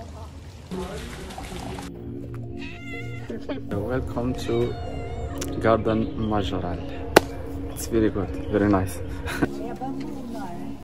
Welcome to Garden Majoral. It's very good, very nice.